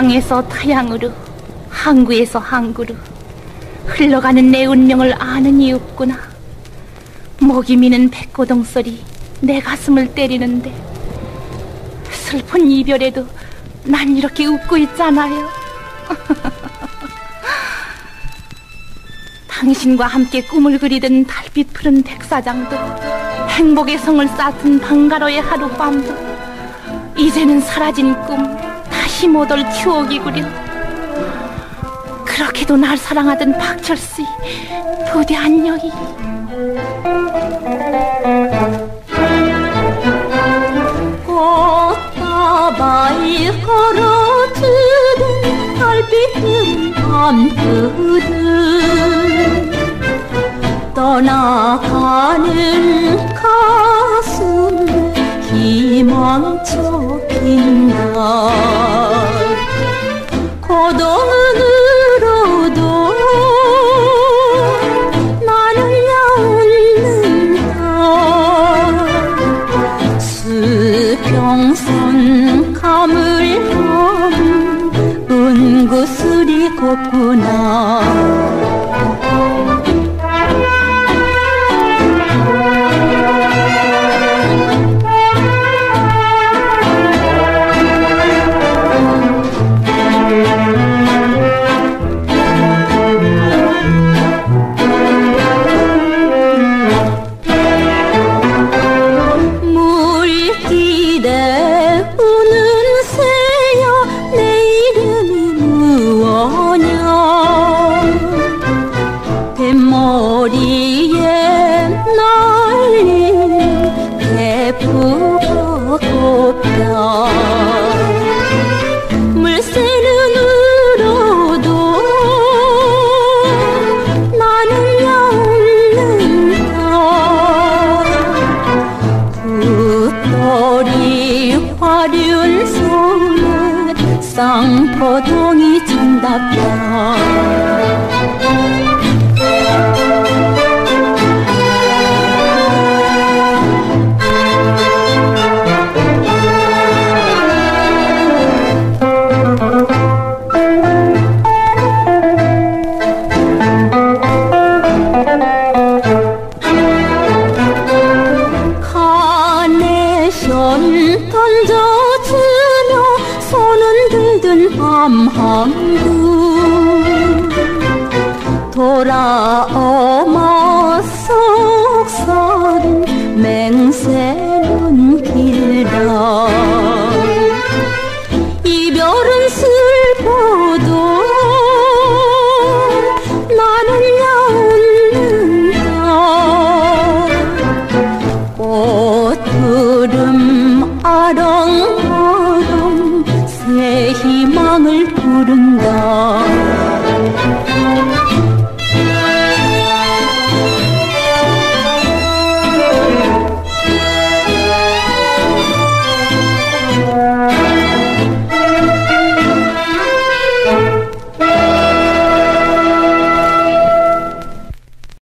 태양에서 타양으로 항구에서 항구로 흘러가는 내 운명을 아는 이 없구나. 목이 미는 백고동 소리 내 가슴을 때리는데 슬픈 이별에도 난 이렇게 웃고 있잖아요. 당신과 함께 꿈을 그리던 달빛 푸른 백사장도 행복의 성을 쌓던 방가로의 하룻밤도 이제는 사라진 꿈 올 추억이구려. 그렇게도 날 사랑하던 박철씨 부디 안녕히. 꽃다발 걸어주는 달빛 밤그들 떠나가는 가슴 희망쳐 빈다 곱구나 머리에 날린 배부가 곱다 물새는 울어도 나는야 웃는다 붓돌이 화륜 속에 쌍포동이 정답다 던져주며 손은 들든 밤한구 돌아오 아렁아렁 새 희망을 부른다